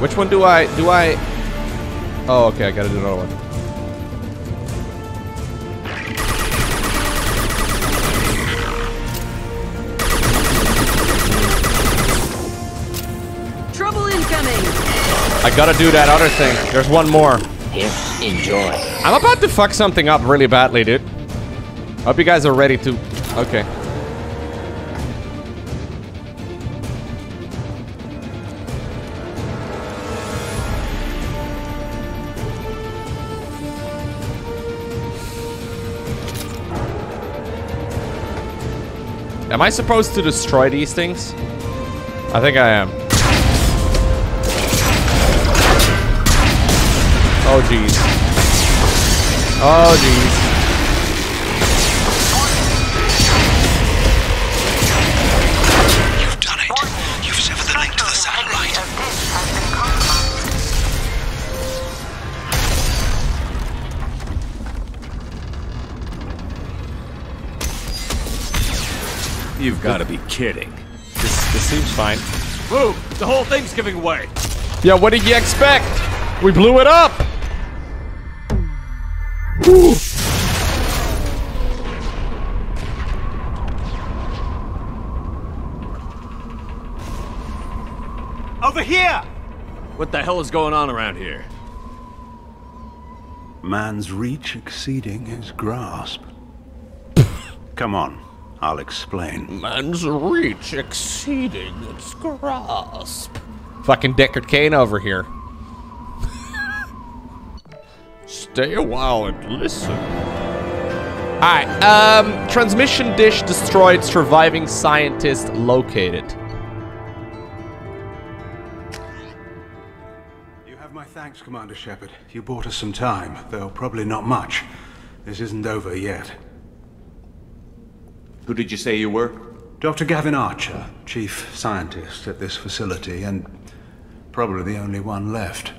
Which one do I do I? Oh, okay. I gotta do another one. Trouble incoming! I gotta do that other thing. There's one more. Here, enjoy. I'm about to fuck something up really badly, dude. Hope you guys are ready to. Okay. Am I supposed to destroy these things? I think I am. Oh jeez. Oh jeez. You've got to be kidding. This, this seems fine. Move! The whole thing's giving way. Yeah, what did you expect? We blew it up! Over here! What the hell is going on around here? Man's reach exceeding his grasp. Come on, I'll explain. Man's reach exceeding its grasp. Fucking Deckard Cain over here. Stay a while and listen. Alright, um, transmission dish destroyed, surviving scientist located. You have my thanks, Commander Shepard. You bought us some time, though probably not much. This isn't over yet. Who did you say you were? Dr. Gavin Archer, chief scientist at this facility, and probably the only one left.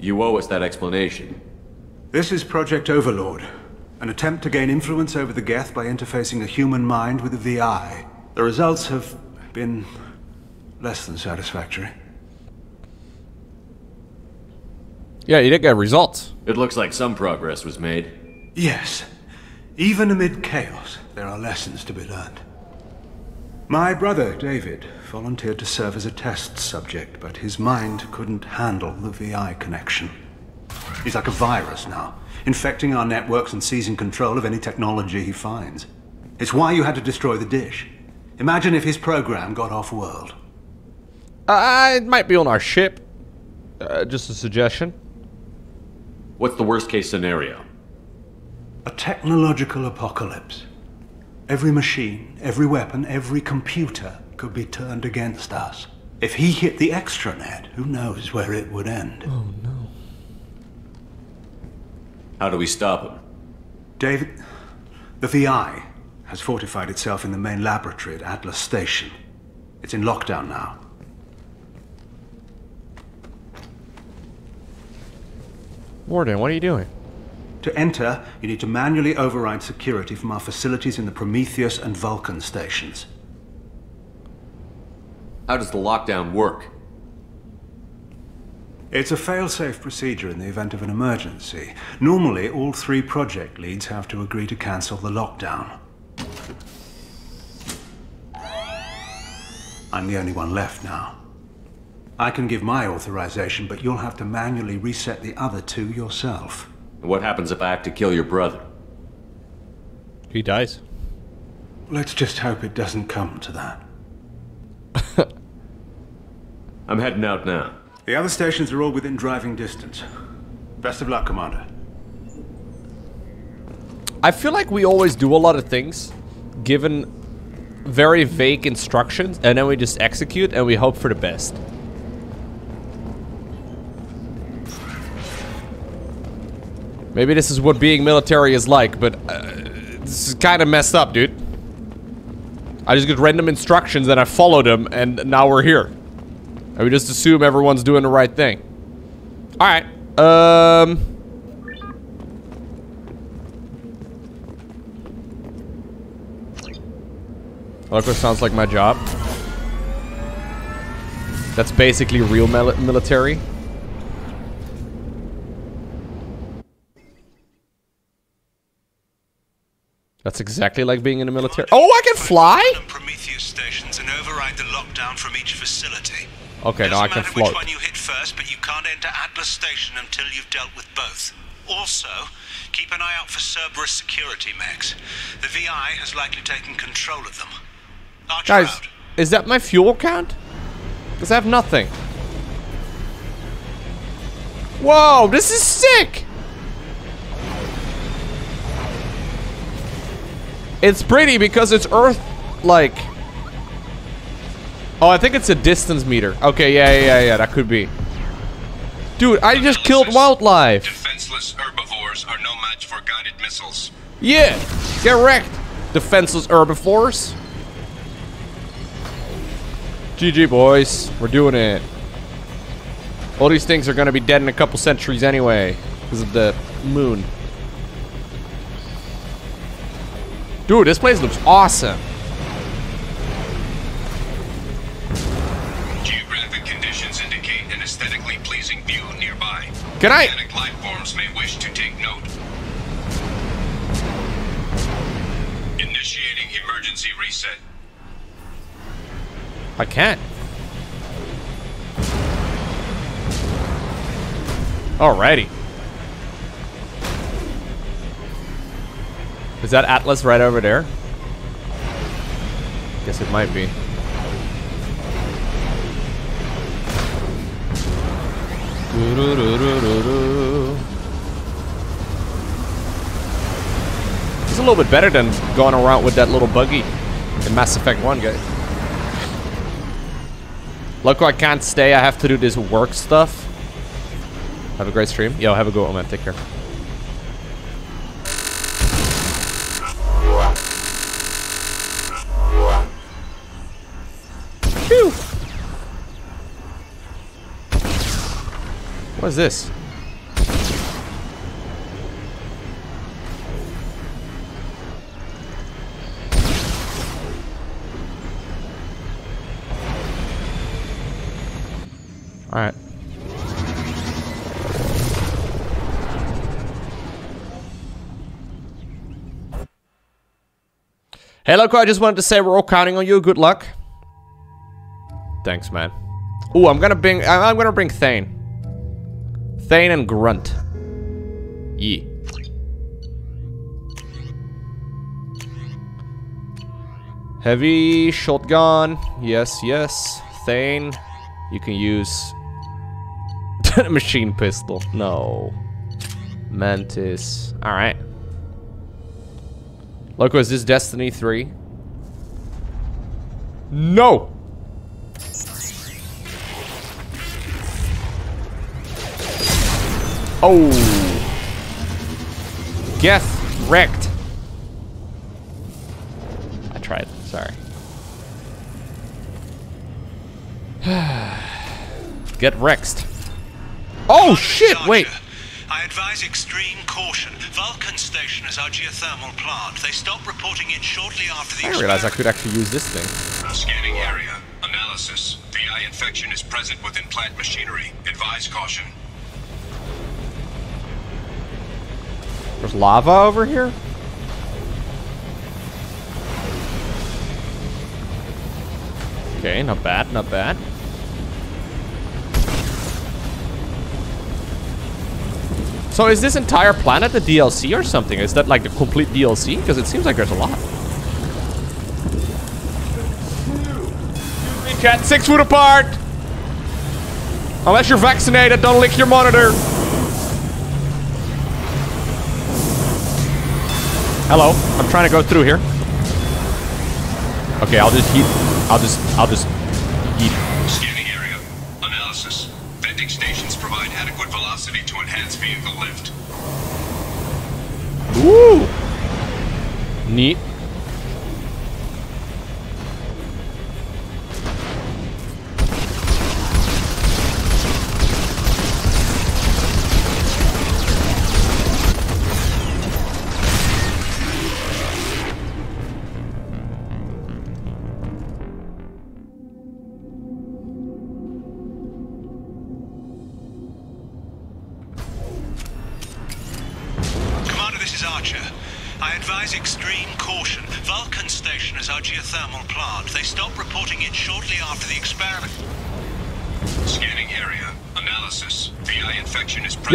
You owe us that explanation. This is Project Overlord, an attempt to gain influence over the Geth by interfacing a human mind with a VI. The results have been less than satisfactory. Yeah, you did get results. It looks like some progress was made. Yes, even amid chaos, there are lessons to be learned. My brother, David, volunteered to serve as a test subject, but his mind couldn't handle the VI connection. He's like a virus now, infecting our networks and seizing control of any technology he finds. It's why you had to destroy the dish. Imagine if his program got off world. Uh, it might be on our ship. Uh, just a suggestion. What's the worst case scenario? A technological apocalypse. Every machine, every weapon, every computer could be turned against us. If he hit the extranet, who knows where it would end? Oh no. How do we stop him? David, the VI has fortified itself in the main laboratory at Atlas Station. It's in lockdown now. Warden, what are you doing? To enter, you need to manually override security from our facilities in the Prometheus and Vulcan stations. How does the lockdown work? It's a fail-safe procedure in the event of an emergency. Normally, all three project leads have to agree to cancel the lockdown. I'm the only one left now. I can give my authorization, but you'll have to manually reset the other two yourself. What happens if I have to kill your brother? He dies. Let's just hope it doesn't come to that. I'm heading out now. The other stations are all within driving distance. Best of luck, Commander. I feel like we always do a lot of things given very vague instructions and then we just execute and we hope for the best. Maybe this is what being military is like, but uh, this is kind of messed up, dude. I just get random instructions and I follow them and now we're here. And we just assume everyone's doing the right thing. Alright. Um... What sounds like my job. That's basically real military. That's exactly like being in the military. Oh, I can fly? Prometheus stations and override the lockdown from each facility. Okay, now I can Doesn't matter float. which one you hit first, but you can't enter Atlas Station until you've dealt with both. Also, keep an eye out for Cerberus security mechs. The VI has likely taken control of them. Archer Guys, out. is that my fuel count? Because I have nothing. Whoa, this is sick! It's pretty because it's Earth, like... Oh, I think it's a distance meter. Okay, yeah, yeah, yeah, yeah, that could be. Dude, I just killed wildlife. Defenseless herbivores are no match for guided missiles. Yeah, get wrecked, defenseless herbivores. GG, boys. We're doing it. All these things are gonna be dead in a couple centuries anyway, because of the moon. Dude, this place looks awesome. Geographic conditions indicate an aesthetically pleasing view nearby. Can I- Organic life forms may wish to take note. Initiating emergency reset. I can't. Alrighty. Is that Atlas right over there? Guess it might be. It's a little bit better than going around with that little buggy in Mass Effect 1, guys. Look, I can't stay. I have to do this work stuff. Have a great stream. Yo, have a good one, man. Take care. What is this? Alright. Hey, Lowko, I just wanted to say we're all counting on you. Good luck. Thanks, man. Ooh, I'm gonna bring. I'm gonna bring Thane. Thane and Grunt. Ye. Heavy shotgun. Yes, yes. Thane. You can use machine pistol. No. Mantis. Alright. Lowko, is this Destiny 3? No! Oh! Get wrecked. I tried. Sorry. Get wrecked. Oh shit! Wait. I advise extreme caution. Vulcan Station is our geothermal plant. They stopped reporting it shortly after the I didn't realize I could actually use this thing. Scanning area. Analysis. VI infection is present within plant machinery. Advise caution. There's lava over here? Okay, not bad, not bad. So is this entire planet the DLC or something? Is that like the complete DLC? Because it seems like there's a lot. Cat six foot apart! Unless you're vaccinated, don't lick your monitor. Hello, I'm trying to go through here. Okay, I'll just heat. I'll just. I'll just heat. Scanning area. Analysis. Venting stations provide adequate velocity to enhance vehicle lift. Woo!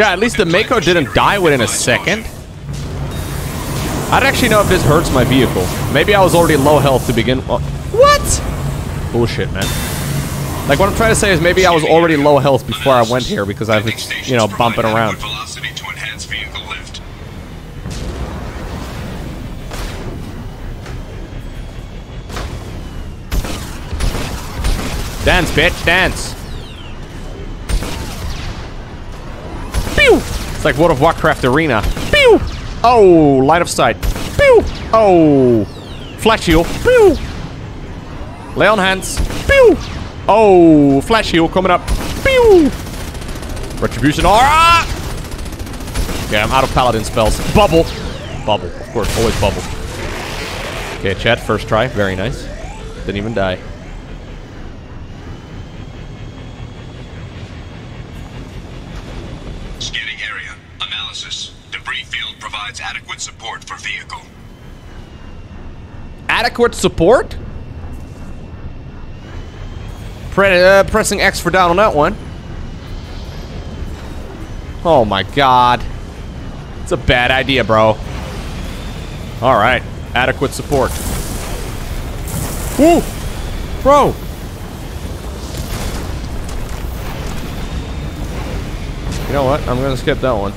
Yeah, at least the Mako didn't die within a second. I don't actually know if this hurts my vehicle. Maybe I was already low health to begin. What? Bullshit, man. Like what I'm trying to say is maybe I was already low health before I went here because I was, you know, bumping around. Dance, bitch, dance. Pew! It's like World of Warcraft Arena. Pew! Oh, light of sight. Pew! Oh, flash heal. Pew! Lay on hands. Pew! Oh, flash heal coming up. Pew! Retribution aura! Okay, I'm out of paladin spells. Bubble. Bubble, of course, always bubble. Okay, chat, first try. Very nice. Didn't even die. Scanning area. Analysis. Debris field provides adequate support for vehicle. Adequate support? Pre uh, pressing X for down on that one. Oh my god. It's a bad idea, bro. Alright. Adequate support. Woo! Bro! You know what? I'm gonna skip that one.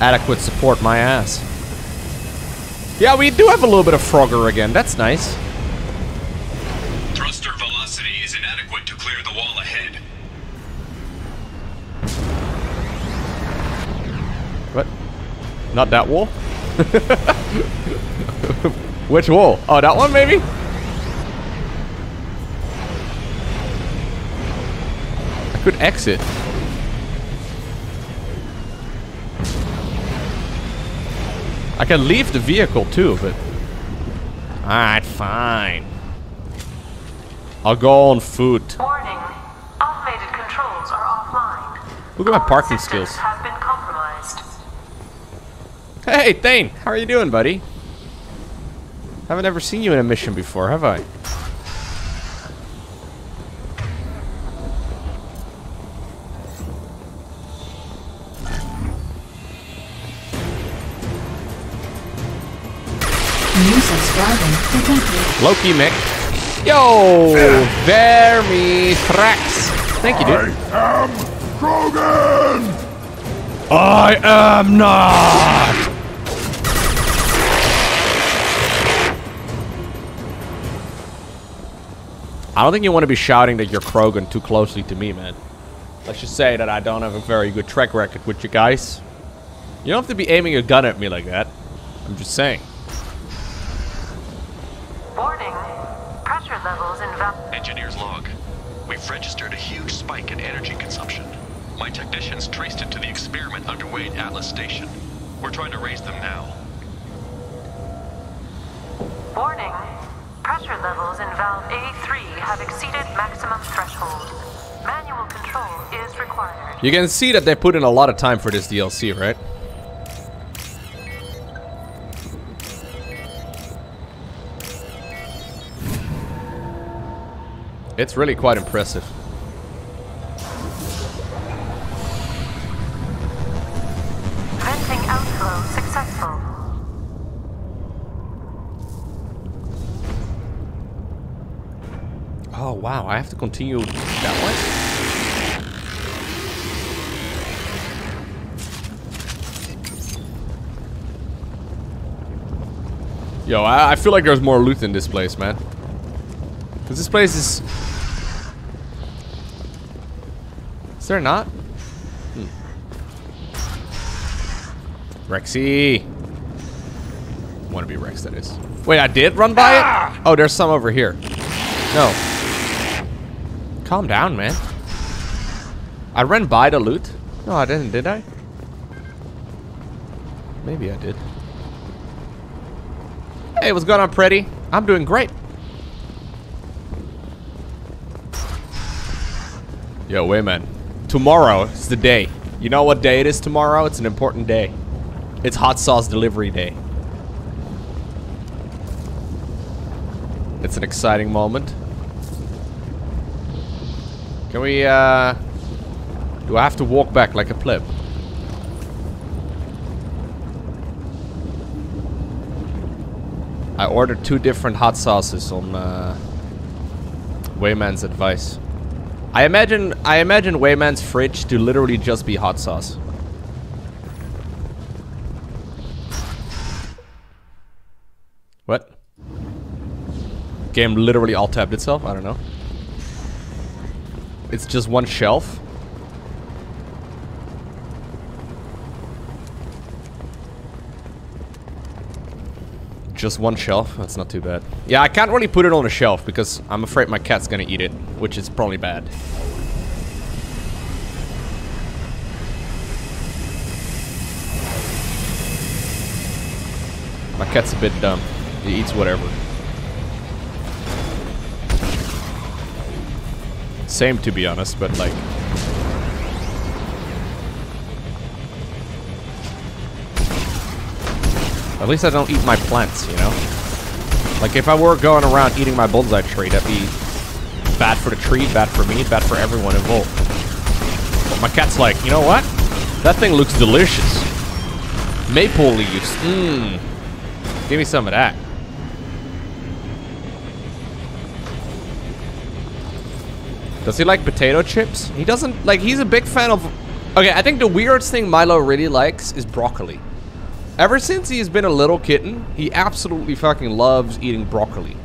Adequate support my ass. Yeah, we do have a little bit of Frogger again. That's nice. Thruster velocity is inadequate to clear the wall ahead. What? Not that wall? Which wall? Oh, that one maybe? I could exit. I can leave the vehicle too, but... Alright, fine. I'll go on foot. Warning. Automated controls are offline. Look at my parking skills. have been compromised. Hey, Thane! How are you doing, buddy? Haven't ever seen you in a mission before, have I? Loki Mick. Yo! Vermi Thrax. Thank you, dude. I am Krogan! I am not! I don't think you want to be shouting that you're Krogan too closely to me, man. Let's just say that I don't have a very good track record with you guys. You don't have to be aiming a gun at me like that. I'm just saying. Warning. Pressure levels in val- Engineer's log. We've registered a huge spike in energy consumption. My technicians traced it to the experiment underway at Atlas Station. We're trying to raise them now. Warning. Pressure levels in valve A3 have exceeded maximum threshold. Manual control is required. You can see that they put in a lot of time for this DLC, right? It's really quite impressive. Venting outflow successful. Oh, wow. I have to continue that way? Yo, I, I feel like there's more loot in this place, man. Because this place is... Is there not? Hmm. Rexy. Want to be Rex, that is. Wait, I did run by it? Oh, there's some over here. No. Calm down, man. I ran by the loot. No, I didn't, did I? Maybe I did. Hey, what's going on, Pretty? I'm doing great. Yo, wait, man. Tomorrow is the day. You know what day it is tomorrow? It's an important day. It's hot sauce delivery day. It's an exciting moment. Can we, uh... Do I have to walk back like a pleb? I ordered two different hot sauces on uh, Wayman's advice. I imagine I imagine Wayman's fridge to literally just be hot sauce. What? Game literally alt tabbed itself? I don't know. It's just one shelf. Just one shelf? That's not too bad. Yeah, I can't really put it on a shelf because I'm afraid my cat's gonna eat it, which is probably bad. My cat's a bit dumb. He eats whatever. Same to be honest, but like... At least I don't eat my plants, you know? Like if I were going around eating my bullseye tree, that'd be bad for the tree, bad for me, bad for everyone involved. But my cat's like, you know what? That thing looks delicious. Maple leaves, mmm. Give me some of that. Does he like potato chips? He doesn't, like, he's a big fan of... Okay, I think the weirdest thing Milo really likes is broccoli. Ever since he's been a little kitten, he absolutely fucking loves eating broccoli.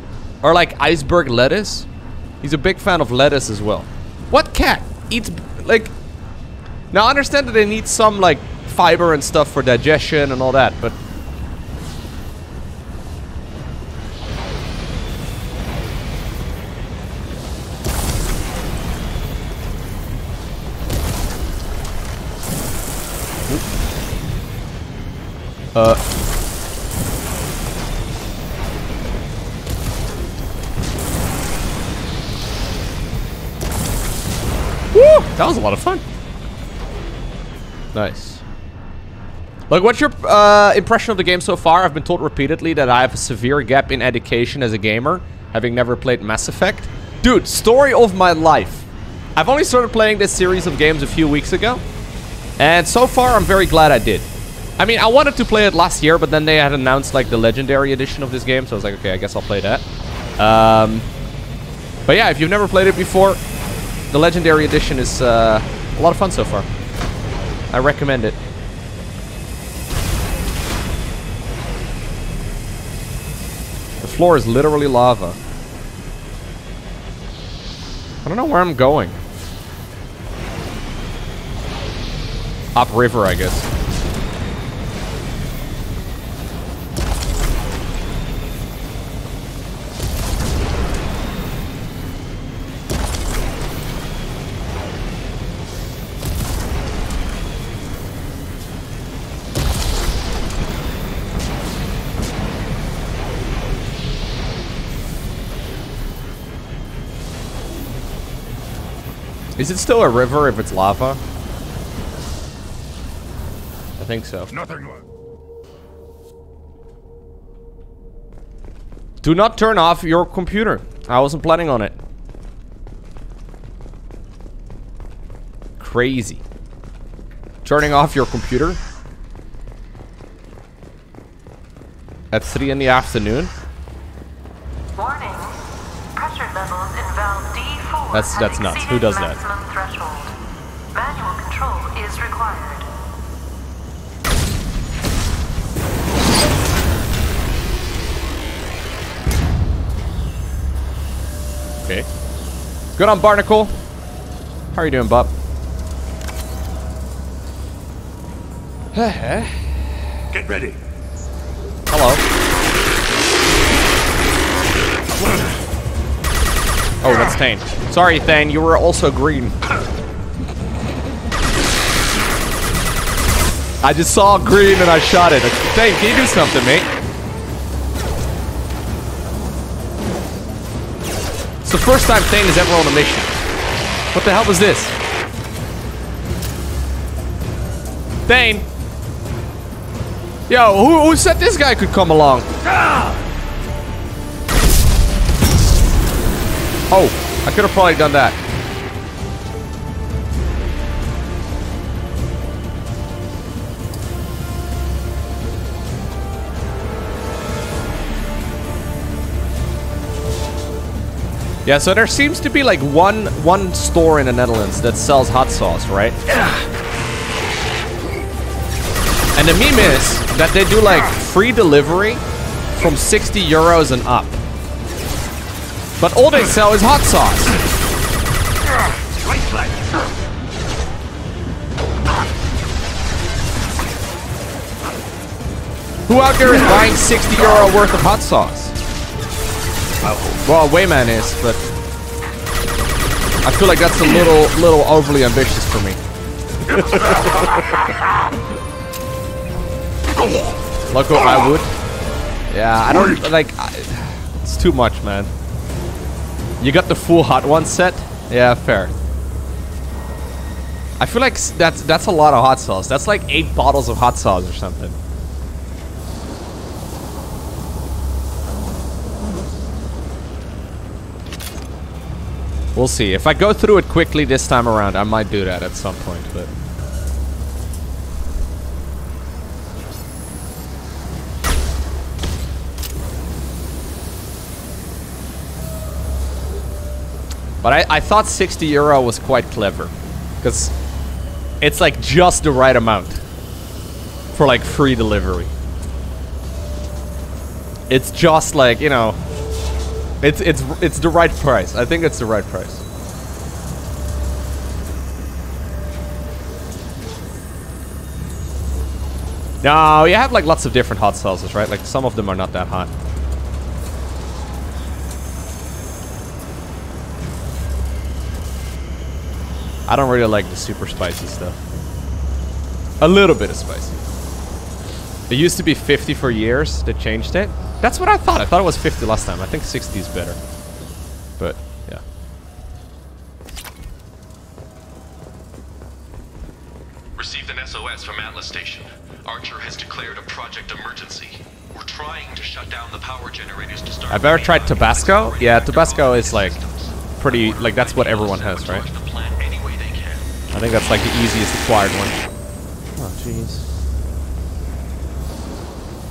Or like iceberg lettuce. He's a big fan of lettuce as well. What cat eats, like... Now, I understand that they need some, like, fiber and stuff for digestion and all that, but... lot of fun. Nice. Look, what's your uh, impression of the game so far? I've been told repeatedly that I have a severe gap in education as a gamer, having never played Mass Effect. Dude, story of my life. I've only started playing this series of games a few weeks ago, and so far I'm very glad I did. I mean, I wanted to play it last year, but then they had announced like the legendary edition of this game, so I was like, okay, I guess I'll play that. Um, but yeah, if you've never played it before, the legendary edition is uh, a lot of fun so far. I recommend it. The floor is literally lava. I don't know where I'm going. Upriver, I guess. Is it still a river if it's lava? I think so. Nothing left. Do not turn off your computer. I wasn't planning on it. Crazy. Turning off your computer? At 3 in the afternoon? Warning. Pressure levels in valve D4 That's- that's nuts. Who does that? Manual control is required. Okay. Good on Barnacle. How are you doing, bub? Get ready. Hello. Oh, that's Thane. Sorry, Thane, you were also green. I just saw green and I shot it. Thane, can you do something, mate? It's the first time Thane is ever on a mission. What the hell was this? Thane! Yo, who, who said this guy could come along? Oh, I could have probably done that. Yeah, so there seems to be like one one store in the Netherlands that sells hot sauce, right? And the meme is that they do like free delivery from 60 euros and up. But all they sell is hot sauce. Who out there is buying 60 euro worth of hot sauce? Well, Wayman is, but I feel like that's a little little overly ambitious for me. Lowko, I would. Yeah, I don't like. I, it's too much, man. You got the full hot one set. Yeah, fair. I feel like that's that's a lot of hot sauce. That's like eight bottles of hot sauce or something. We'll see. If I go through it quickly this time around, I might do that at some point, but... But I, I thought 60 euro was quite clever. Because it's like just the right amount for like free delivery. It's just like, you know, it's it's it's the right price. I think it's the right price. No, you have like lots of different hot sauces, right? Like some of them are not that hot. I don't really like the super spicy stuff. A little bit of spicy. It used to be 50 for years. They changed it. That's what I thought. I thought it was 50 last time. I think 60 is better. But, yeah. Received an SOS from Atlas Station. Archer has declared a project emergency. We're trying to shut down the power generators to start. I've ever tried Tabasco. Yeah, Tabasco is like pretty, like that's what everyone has, right? I think that's like the easiest acquired one. Oh, jeez.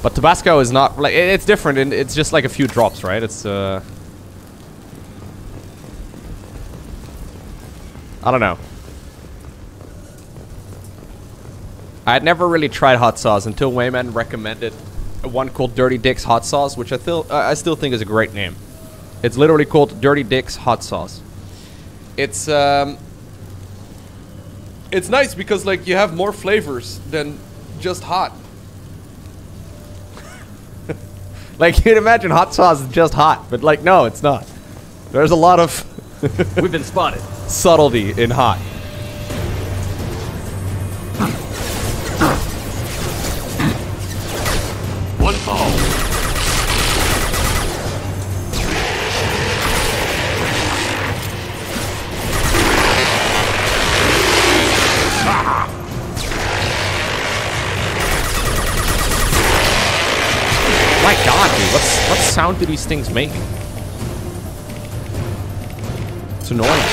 But Tabasco is not, like, it's different and it's just like a few drops, right? It's, uh... I don't know. I had never really tried hot sauce until Wayman recommended one called Dirty Dick's Hot Sauce, which I feel uh, I still think is a great name. It's literally called Dirty Dick's Hot Sauce. It's um, it's nice because like you have more flavors than just hot. like you'd imagine hot sauce is just hot, but like no, it's not. There's a lot of We've been spotted. subtlety in hot. These things make? It's annoying.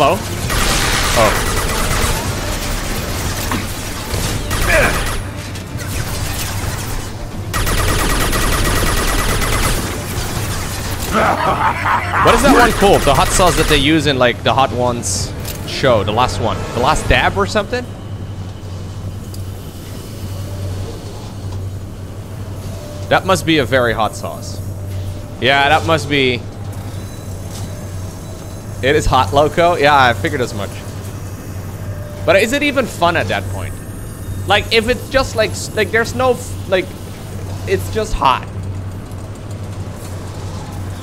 Hello? Oh. What is that one called? The hot sauce that they use in like the Hot Ones show, the last one. The last dab or something? That must be a very hot sauce. Yeah, that must be... It is hot, Lowko? Yeah, I figured as much. But is it even fun at that point? Like, if it's just like, like, there's no, like, it's just hot.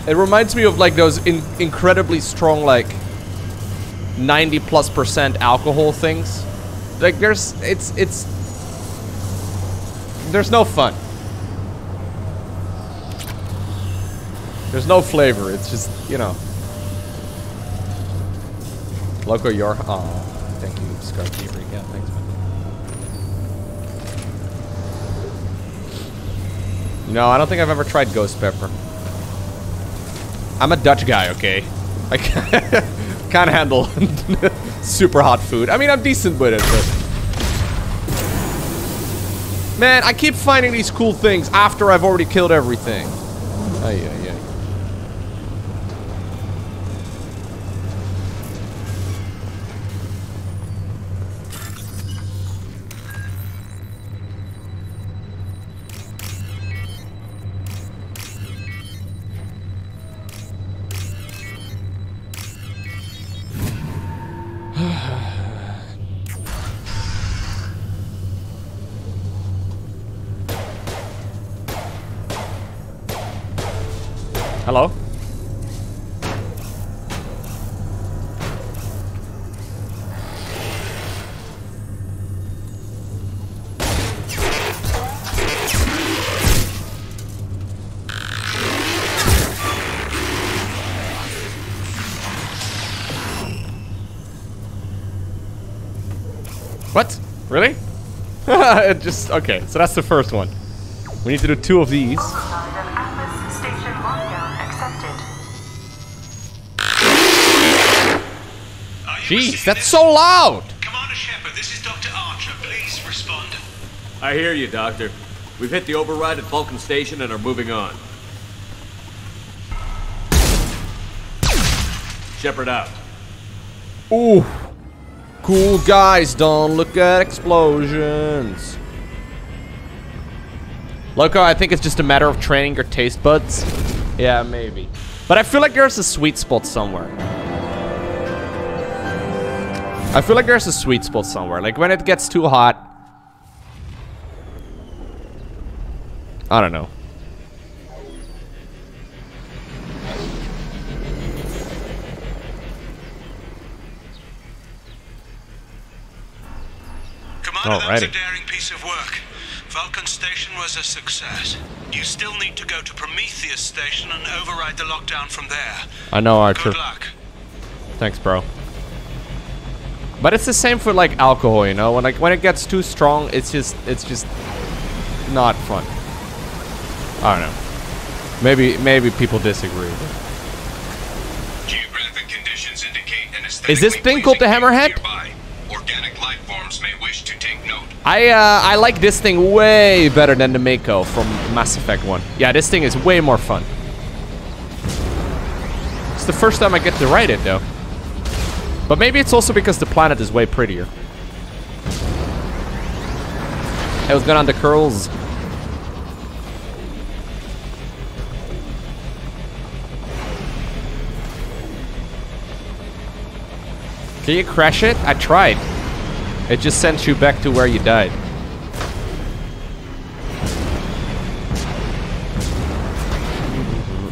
It reminds me of like those in incredibly strong like 90 plus percent alcohol things. Like there's it's it's there's no fun. There's no flavor. It's just, you know. Lowko, your oh, thank you, Scarkeeper. Yeah, thanks, man. No, I don't think I've ever tried ghost pepper. I'm a Dutch guy, okay? I can't handle super hot food. I mean, I'm decent with it, but... Man, I keep finding these cool things after I've already killed everything. Oh, yeah, yeah. What? Really? it just okay. So that's the first one. We need to do two of these. Alongside an Atlas station lockdown accepted. Jeez, that's this? so loud. Commander Shepard, this is Dr. Archer. Please respond. I hear you, Doctor. We've hit the override at Vulcan Station and are moving on. Shepard out. Ooh. Cool guys don't look at explosions. Lowko, I think it's just a matter of training your taste buds. Yeah, maybe. But I feel like there's a sweet spot somewhere. I feel like there's a sweet spot somewhere. Like when it gets too hot. I don't know. Commander, that was a daring piece of work. Vulcan Station was a success. You still need to go to Prometheus Station and override the lockdown from there. I know, Archer. Good luck. Thanks, bro. But it's the same for like alcohol, you know. When like when it gets too strong, it's just it's just not fun. I don't know. Maybe maybe people disagree. Geographic conditions indicate an Is this thing called the Hammerhead? Nearby. Organic life forms may wish to take note. I uh, I like this thing way better than the Mako from Mass Effect 1. Yeah, this thing is way more fun. It's the first time I get to ride it though. But maybe it's also because the planet is way prettier. Hey, what's going on, the curls? Can you crash it? I tried. It just sends you back to where you died.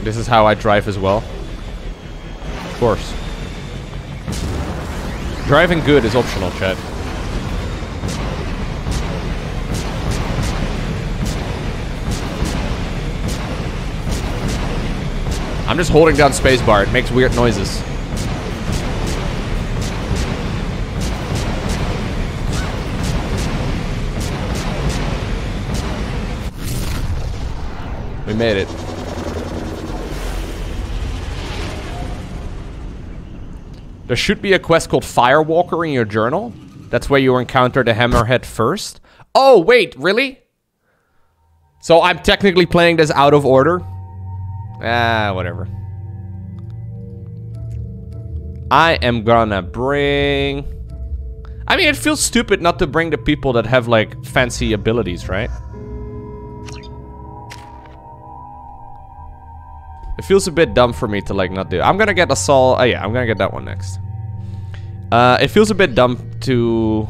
This is how I drive as well. Of course. Driving good is optional, Chad. I'm just holding down spacebar. It makes weird noises. Made it. There should be a quest called Firewalker in your journal. That's where you encounter the Hammerhead first. Oh, wait, really? So I'm technically playing this out of order? Ah, whatever. I am gonna bring... I mean, it feels stupid not to bring the people that have, like, fancy abilities, right? It feels a bit dumb for me to like not do. I'm gonna get a assault. Oh yeah, I'm gonna get that one next. Uh, it feels a bit dumb to.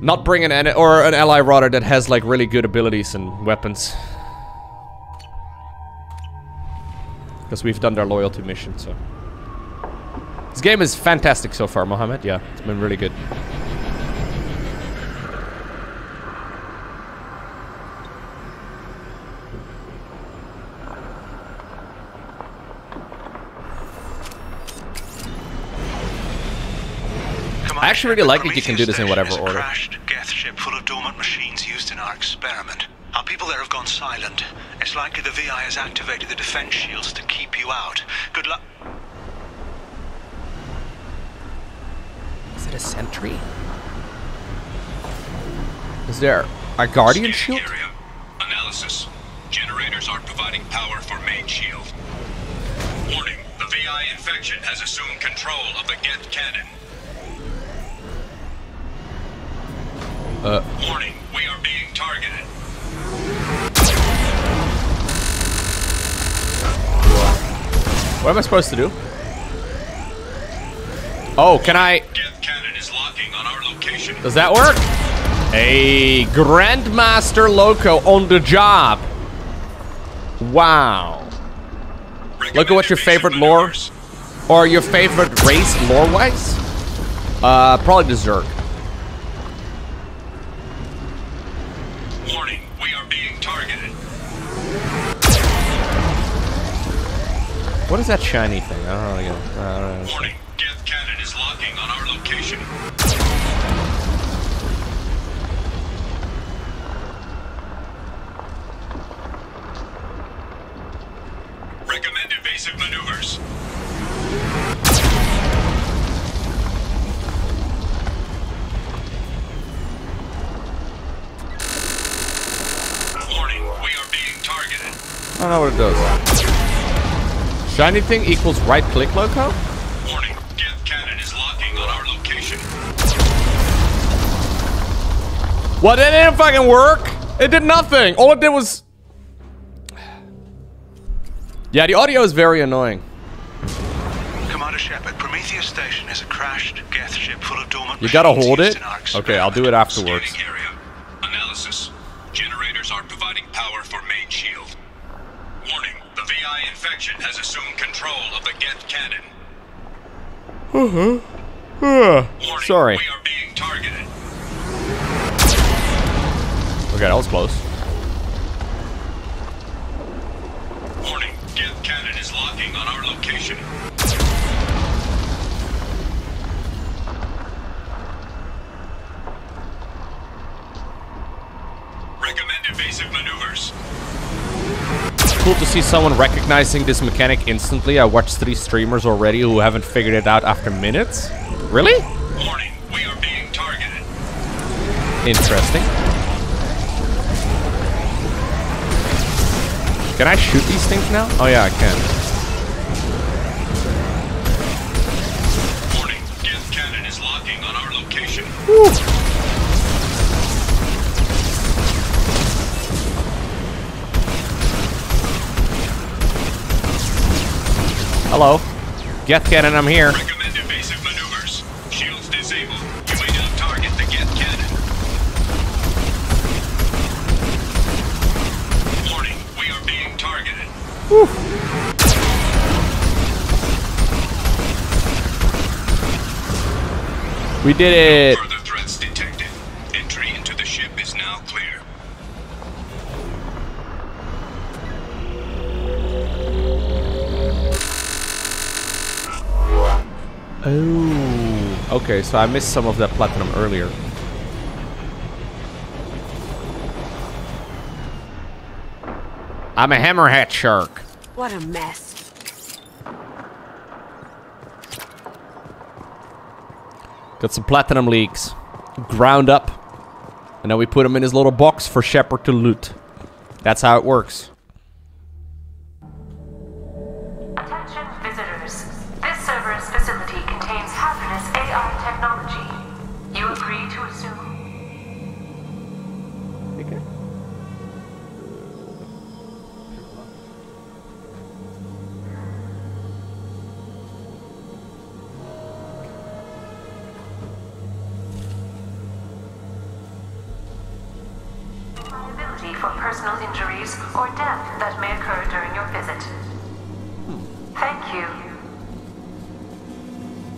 Not bring an or an ally rather that has like really good abilities and weapons. Because we've done their loyalty mission, so. This game is fantastic so far, Mohammed. Yeah, it's been really good. I actually really like that you can do this in whatever Station is a order. crashed Geth ship full of dormant machines used in our experiment. Our people there have gone silent. It's likely the VI has activated the defense shields to keep you out. Good luck. Is it a sentry? Is there a guardian shield? Area. Analysis. Generators aren't providing power for main shield. Warning. The VI infection has assumed control of the Geth cannon. Uh, Warning. We are being targeted. what am I supposed to do? Oh, can I? Geth cannon is locking on our location. Does that work? A Grandmaster Lowko on the job. Wow. Look at what your favorite lore or your favorite race lore-wise. Uh, probably the What is that shiny thing? I don't really get. I don't understand. Warning. Geth cannon is locking on our location. Recommend evasive maneuvers. Warning. We are being targeted. I don't know what it does. Shiny thing equals right click Lowko? Warning. Geth cannon is locking on our location. What? It didn't fucking work. It did nothing. All it did was. Yeah, the audio is very annoying. Commander Shepard, Prometheus Station is a crashed Geth ship full of dormant You gotta hold it. Okay, I'll do it afterwards. Uh-huh. Warning. Sorry. We are being targeted. Okay, that was close. Cool to see someone recognizing this mechanic instantly. I watched three streamers already who haven't figured it out after minutes. Really? Warning. We are being targeted. Interesting. Can I shoot these things now? Oh yeah, I can. Warning. Hello. Geth Cannon, I'm here. Recommend evasive maneuvers. Shields disabled. You may now target the Geth cannon. Warning. We are being targeted. We did it. Okay, so I missed some of that platinum earlier. I'm a hammerhead shark. What a mess. Got some platinum leaks. Ground up. And then we put them in his little box for Shepard to loot. That's how it works.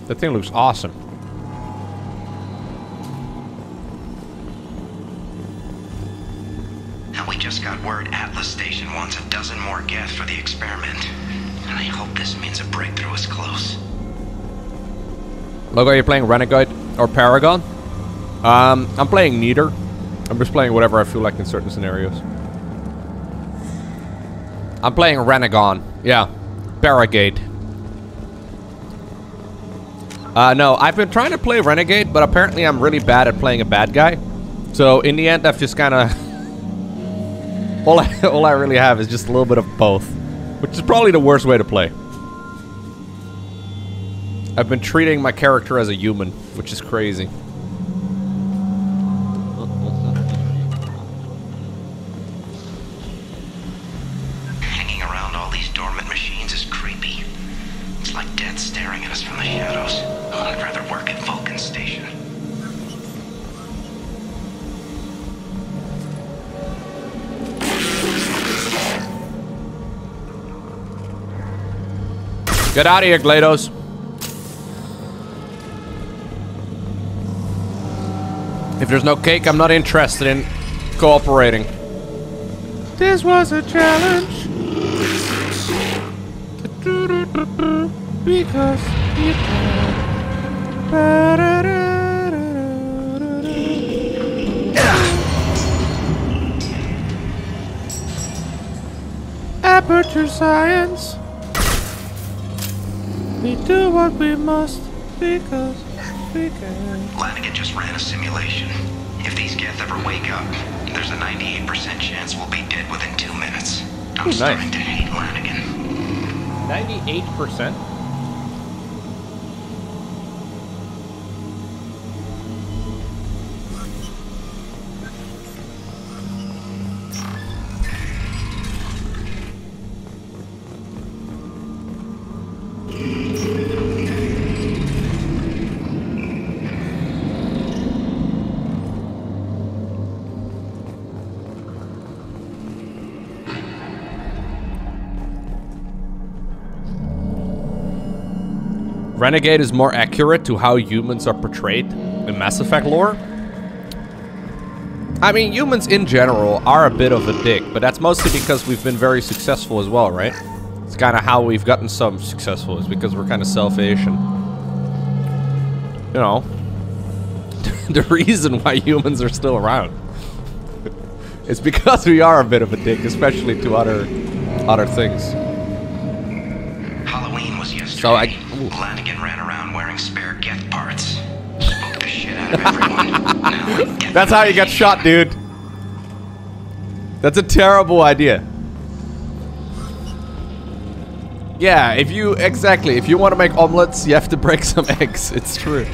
That thing looks awesome. Now we just got word Atlas Station wants a dozen more Geth for the experiment. And I hope this means a breakthrough is close. Lowko, are you playing Renegade or Paragon? Um, I'm playing neither. I'm just playing whatever I feel like in certain scenarios. I'm playing Renegon. Yeah. Barricade. Uh, no, I've been trying to play Renegade, but apparently I'm really bad at playing a bad guy. So in the end, I've just kind of... all, all I really have is just a little bit of both. Which is probably the worst way to play. I've been treating my character as a human, which is crazy. Get out of here, GLaDOS. If there's no cake, I'm not interested in cooperating. This was a challenge. Because you Aperture science. We do what we must because we can. Lanigan just ran a simulation. If these Geth ever wake up, there's a 98% chance we'll be dead within two minutes. I'm Ooh, nice. starting to hate Lanigan. 98%? Renegade is more accurate to how humans are portrayed in Mass Effect lore. I mean, humans in general are a bit of a dick, but that's mostly because we've been very successful as well, right? It's kind of how we've gotten so successful, is because we're kind of selfish and... You know... the reason why humans are still around. it's because we are a bit of a dick, especially to other... other things. Halloween was yesterday. So I... Lanigan ran around wearing spare Geth parts. Spooked the shit out of everyone. now That's how you got shot, dude. That's a terrible idea. Yeah, if you exactly, if you want to make omelets, you have to break some eggs. It's true.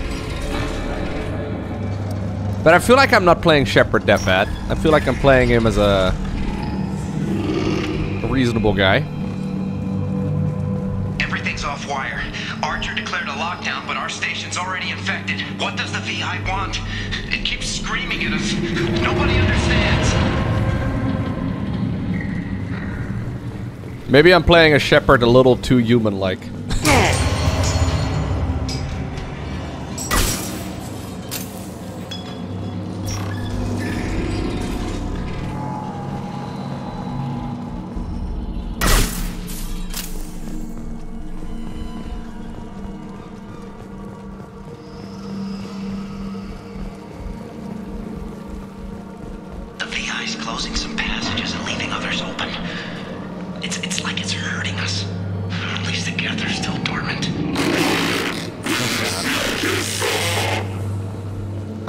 But I feel like I'm not playing Shepard that bad. I feel like I'm playing him as a, a reasonable guy. Everything's off wire. Archer declared a lockdown, but our station's already infected. What does the VI want? It keeps screaming at us. Nobody understands. Maybe I'm playing a Shepard a little too human-like.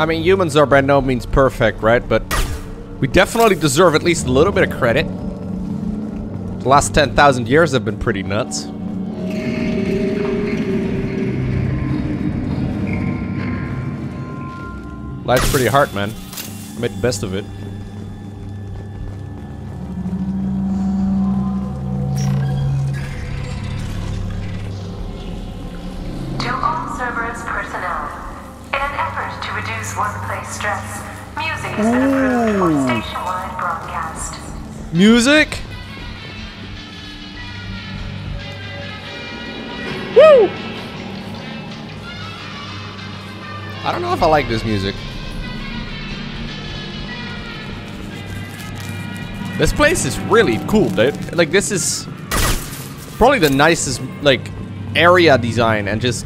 I mean, humans are by no means perfect, right? But we definitely deserve at least a little bit of credit. The last 10,000 years have been pretty nuts. Life's pretty hard, man. Made the best of it. Music has been approved for station-wide broadcast. Music. Woo! I don't know if I like this music. This place is really cool, dude. Like, this is probably the nicest, like, area design and just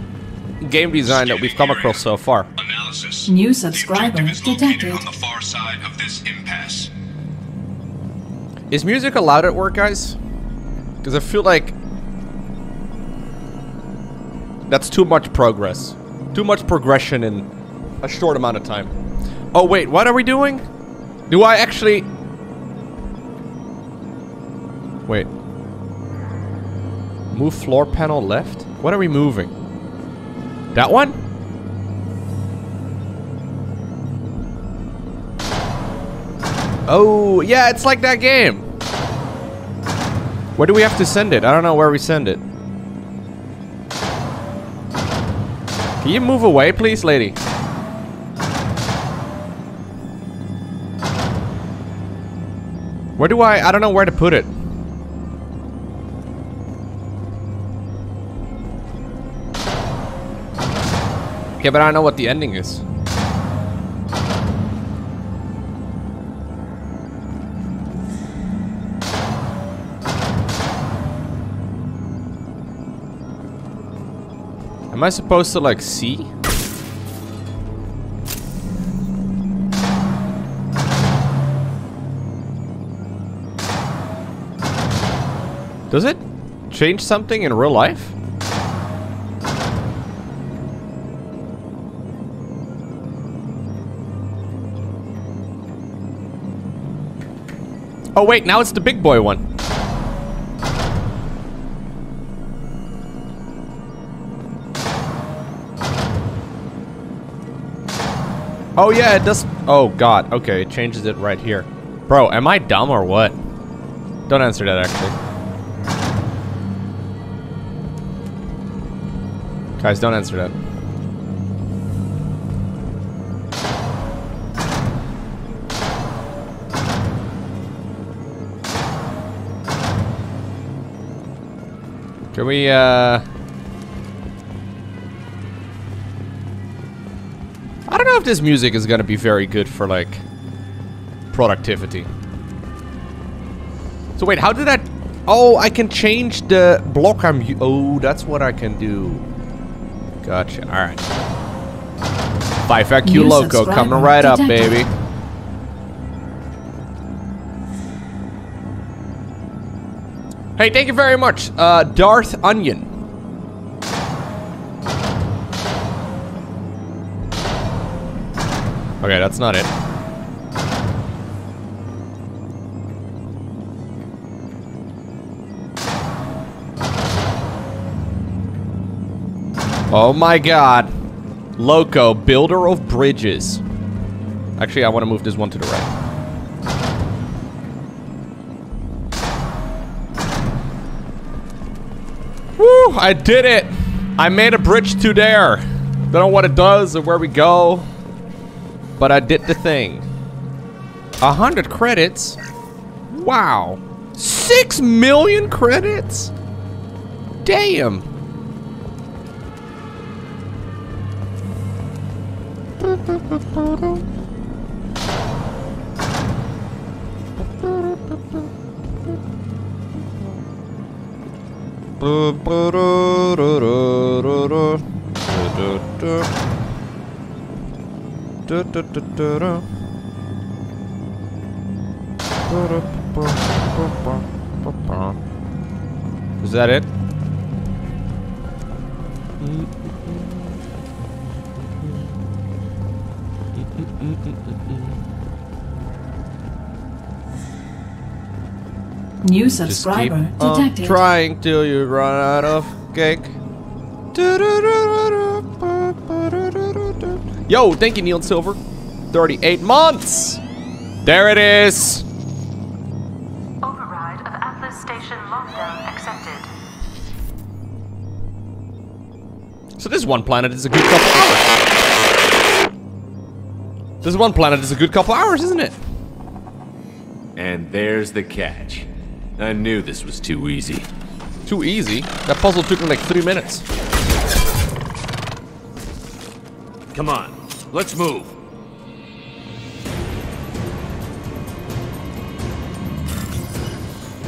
game design that we've come across so far. Analysis. New subscriber The objective is located detected. on the far side of this impasse. Is music allowed at work, guys? Because I feel like that's too much progress. Too much progression in a short amount of time. Oh, wait, what are we doing? Do I actually... Wait. Move floor panel left? What are we moving? That one? Oh, yeah, it's like that game. Where do we have to send it? I don't know where we send it. Can you move away, please, lady? Where do I... I don't know where to put it. Okay, but I don't know what the ending is. Am I supposed to, like, see? Does it change something in real life? Oh wait, now it's the big boy one. Oh yeah, it does. Oh god. Okay, it changes it right here. Bro, am I dumb or what? Don't answer that actually. Guys, don't answer that. Can we, uh... I don't know if this music is gonna be very good for, like, productivity. So wait, how did that... Oh, I can change the block I'm... Oh, that's what I can do. Gotcha, alright. 5FQ Lowko coming right up, baby. Hey, thank you very much, uh, Darth Onion. Okay, that's not it. Oh my god. Lowko, builder of bridges. Actually, I want to move this one to the right. Woo! I did it! I made a bridge to there. Don't know what it does or where we go. But I did the thing. A hundred credits? Wow. Six million credits? Damn. Is that it? New subscriber detected. trying till you run out of cake. Yo, thank you, Neil Silver. 38 months! There it is! Override of Atlas Station lockdown accepted. So this one planet is a good couple hours. This one planet is a good couple hours, isn't it? And there's the catch. I knew this was too easy. Too easy? That puzzle took me like three minutes. Come on, let's move.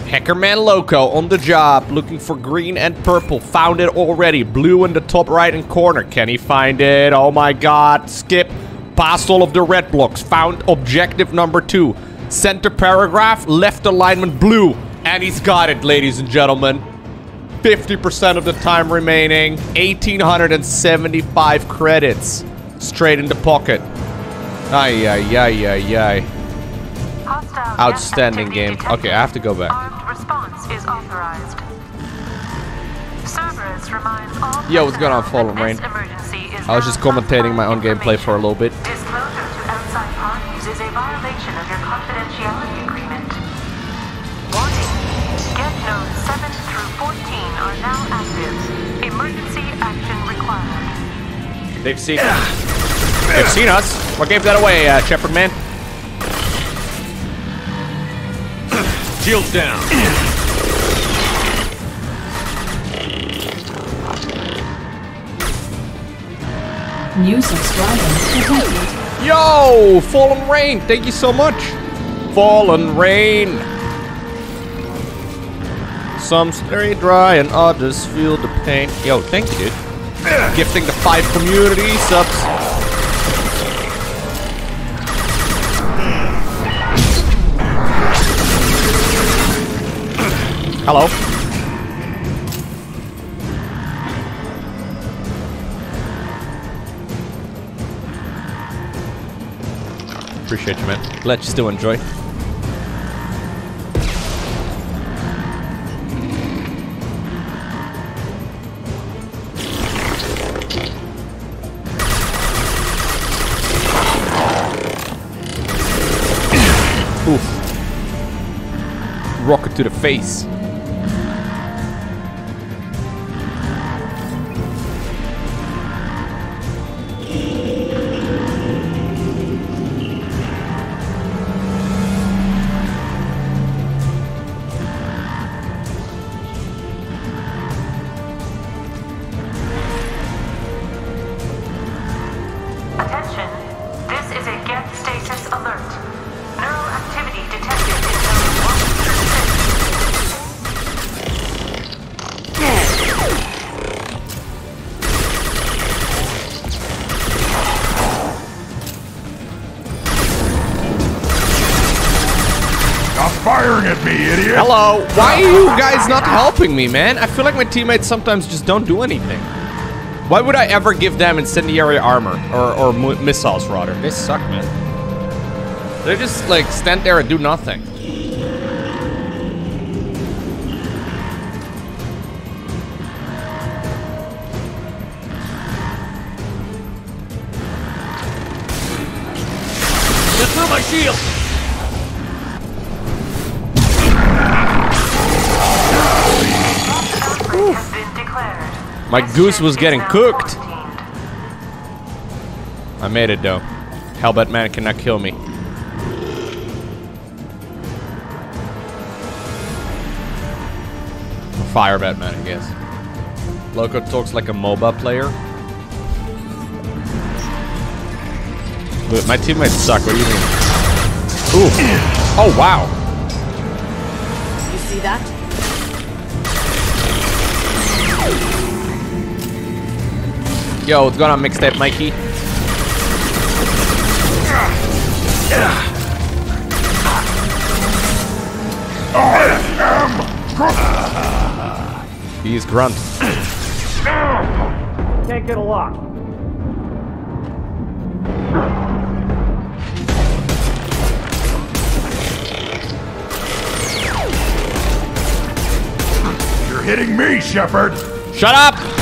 Hackerman Lowko on the job, looking for green and purple. Found it already. Blue in the top right hand corner. Can he find it? Oh my god. Skip. Past all of the red blocks. Found objective number two. Center paragraph, left alignment blue. And he's got it, ladies and gentlemen. 50% of the time remaining. 1,875 credits. Straight in the pocket. Ay, ay, ay, ay, ay. Hostile Outstanding game. detected. Okay, I have to go back. Armed response is authorized. Cerberus reminds all Yo, what's going on, Fallen Rain? this emergency is I was just commentating my own gameplay for a little bit. Disclosure to outside parties is a violation of your confidentiality agreement. Warning. Geth nodes 7 through 14 are now active. Emergency action required. They've seen us. They've seen us. What gave that away, uh, Shepard Man? Shields down. New subscriber detected. Yo, Fallen Rain, thank you so much. Fallen Rain. Some stay dry and others feel the pain. Yo, thank you, dude. Gifting the five community subs. Hello. Appreciate you, man. Glad you still enjoy. Oof. Rocket to the face. Not helping me, man? I feel like my teammates sometimes just don't do anything. Why would I ever give them incendiary armor or, or missiles, rather? They suck, man. They just like stand there and do nothing. My goose was getting cooked. I made it though. Hellbat man cannot kill me. Fire Batman, I guess. Lowko talks like a MOBA player. My teammates suck. What do you mean? Ooh. Oh wow. You see that? Yo, what's going on, mixtape Mikey? He's grunt. Can't get a lock. You're hitting me, Shepard! Shut up!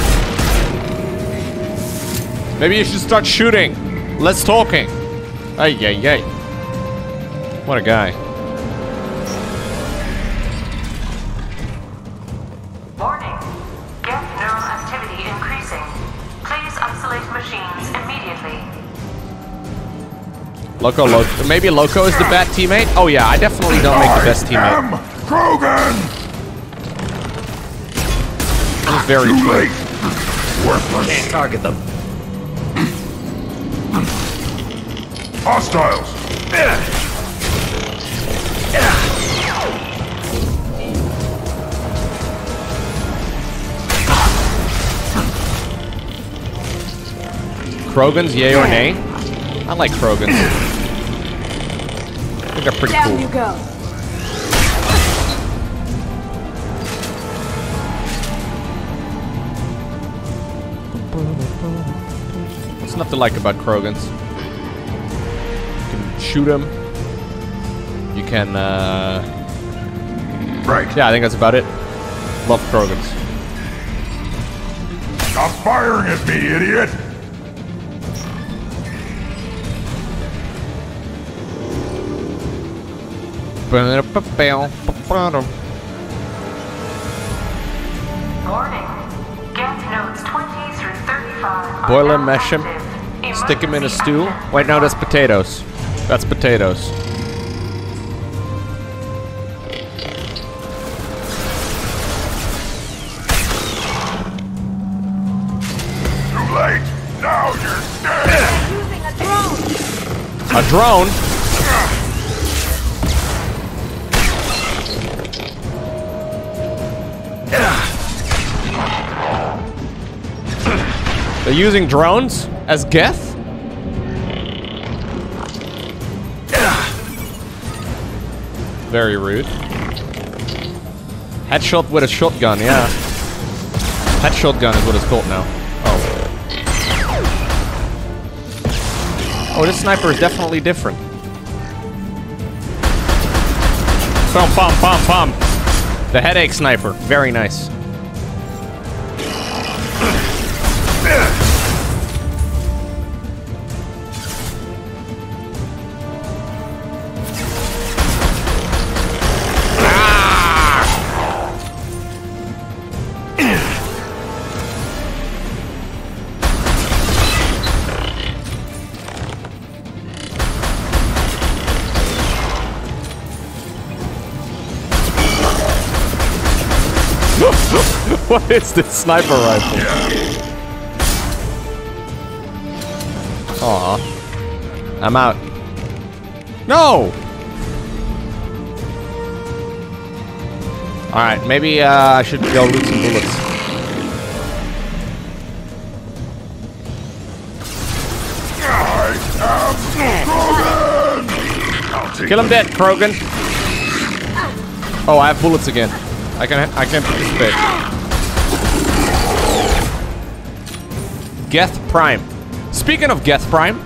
Maybe you should start shooting. Less talking. Ay, ay, ay. What a guy. Warning. Geth neural activity increasing. Please isolate machines immediately. Lowko, Lowko. Maybe Lowko is the bad teammate? Oh yeah, I definitely don't make the best teammate. Am Krogan! Very Too true. late. Worthless. Can't target them. Hostiles. Krogans, yay or nay? I like Krogans. I think they're pretty Down cool. you go. What's not to like about Krogans? You can shoot him. You can, uh... Right. Yeah, I think that's about it. Love Krogans. Stop firing at me, idiot! Warning. Gas nodes 20 through 35 Boil him, now mesh him, stick him in a stew. attack Wait, no, that's potatoes. That's potatoes. Too late. Now you're dead. Using a drone. A drone? They're using drones as Geth? Very rude. Headshot with a shotgun, yeah. Head shotgun is what it's called now. Oh. Oh, this sniper is definitely different. Pum pum pum pum. The headache sniper, very nice. Is the sniper rifle? Aw. I'm out. No! Alright, maybe uh, I should go loot some bullets. Kill him dead, Krogan. Oh, I have bullets again. I can I can participate. Geth Prime. Speaking of Geth Prime,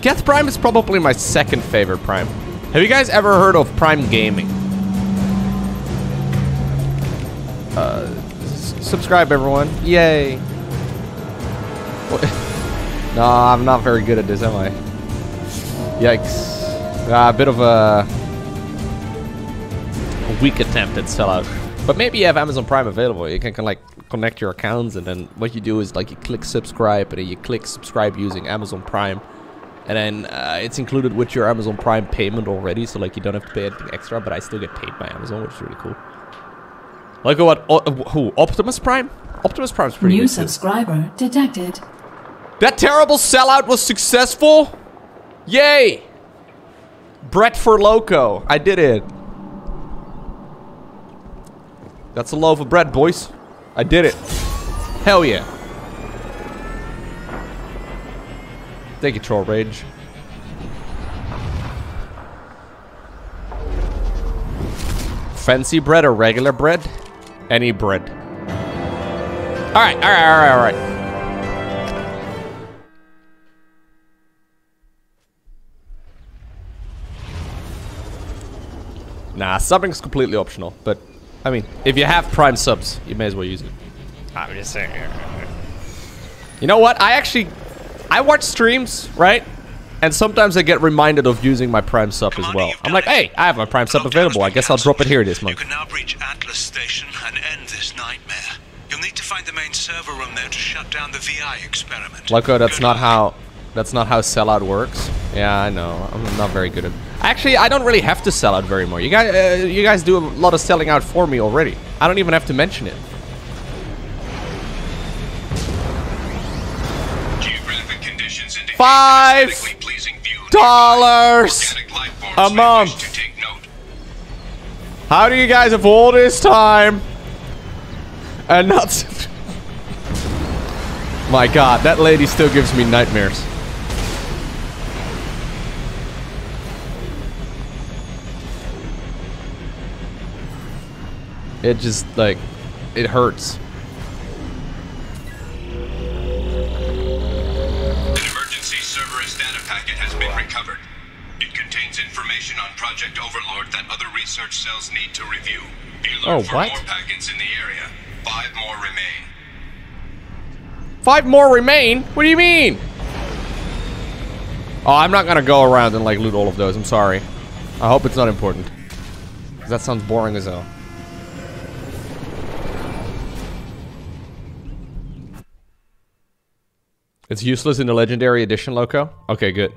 Geth Prime is probably my second favorite Prime. Have you guys ever heard of Prime Gaming? Uh, subscribe everyone. Yay. No, I'm not very good at this, am I? Yikes. Ah, a bit of a, a weak attempt at sellout. But maybe you have Amazon Prime available. You can, can like connect your accounts and then what you do is like you click subscribe and then you click subscribe using Amazon Prime. And then uh, it's included with your Amazon Prime payment already, so like you don't have to pay anything extra, but I still get paid by Amazon, which is really cool. Like what? Uh, who? Optimus Prime? Optimus Prime's pretty New good too. subscriber detected. That terrible sellout was successful? Yay! Brett for Lowko. I did it. That's a loaf of bread, boys. I did it. Hell yeah. Thank you, Troll Rage. Fancy bread or regular bread? Any bread. Alright, alright, alright, alright. Nah, something's completely optional, but I mean, if you have Prime subs, you may as well use it. I'm just saying. You know what? I actually, I watch streams, right? And sometimes I get reminded of using my Prime sub as well. I'm like, hey, I have my Prime sub available. I guess I'll drop it here this You month. can now breach Atlas Station and end this nightmare. You'll need to find the main server room there to shut down the VI experiment. Lowko, that's Good not luck. how, that's not how sellout works. Yeah, I know. I'm not very good at. Actually, I don't really have to sell out very much. You guys, uh, you guys do a lot of selling out for me already. I don't even have to mention it. Five dollars a month. How do you guys have all this time and not? My God, that lady still gives me nightmares. It just like it hurts. An emergency Cerberus data packet has been recovered. It contains information on Project Overlord that other research cells need to review. Oh, for what? more packets in the area. Five more remain. Five more remain? What do you mean? Oh, I'm not gonna go around and like loot all of those. I'm sorry. I hope it's not important. that sounds boring as hell. It's useless in the legendary edition, Lowko? Okay, good.